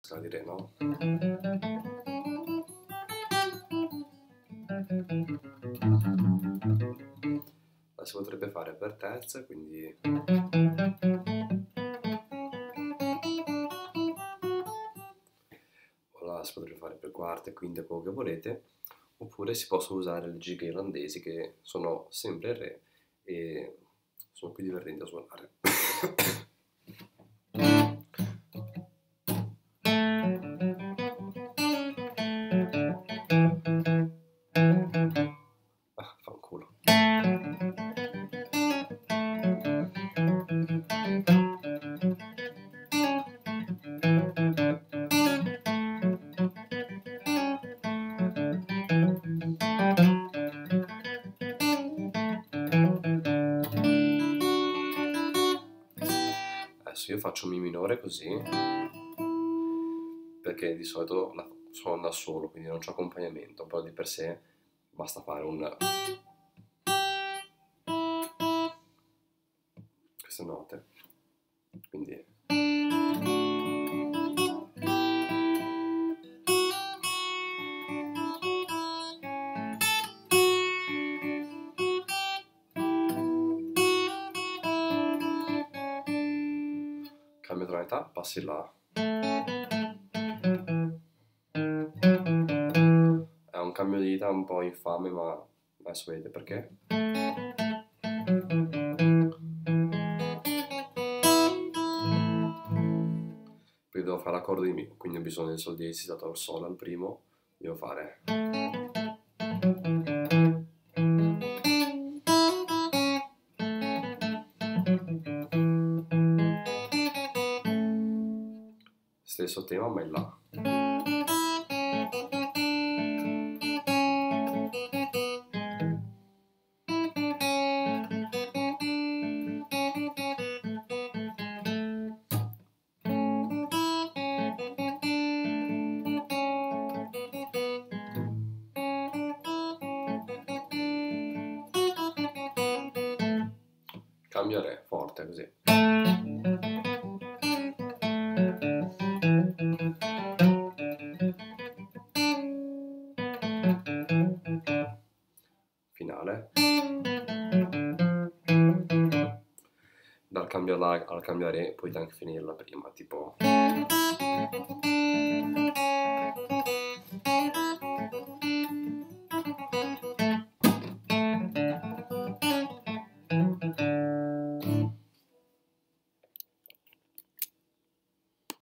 scala no? La si potrebbe fare per terze, quindi... O la si potrebbe fare per quarte, quinte, quello che volete, oppure si possono usare le gighe irlandesi che sono sempre Re e sono più divertenti da suonare. Adesso io faccio Mi minore così, perché di solito la suono da solo, quindi non c'è accompagnamento, però di per sé basta fare un... queste note. Quindi... Tonalità, passi là. È un cambio di dita un po' infame, ma adesso vedete perché. Poi devo fare l'accordo di Mi, quindi ho bisogno del Sol diesis dato al Sol al primo, devo fare... Stesso tema, ma in là. Cambia forte così. finale. Dal cambiarla al cambio re puoi anche finirla prima tipo